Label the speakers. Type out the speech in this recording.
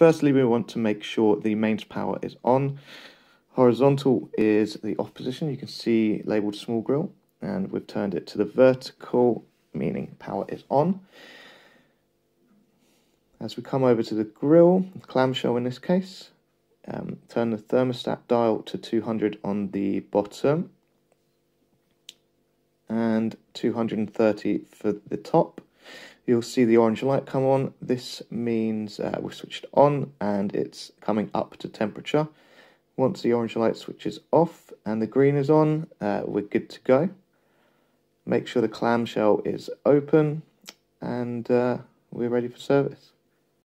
Speaker 1: Firstly, we want to make sure the mains power is on. Horizontal is the off position. You can see labeled small grill, and we've turned it to the vertical, meaning power is on. As we come over to the grill, clamshell in this case, um, turn the thermostat dial to 200 on the bottom and 230 for the top. You'll see the orange light come on. This means uh, we're switched on and it's coming up to temperature. Once the orange light switches off and the green is on, uh, we're good to go. Make sure the clamshell is open and uh, we're ready for service.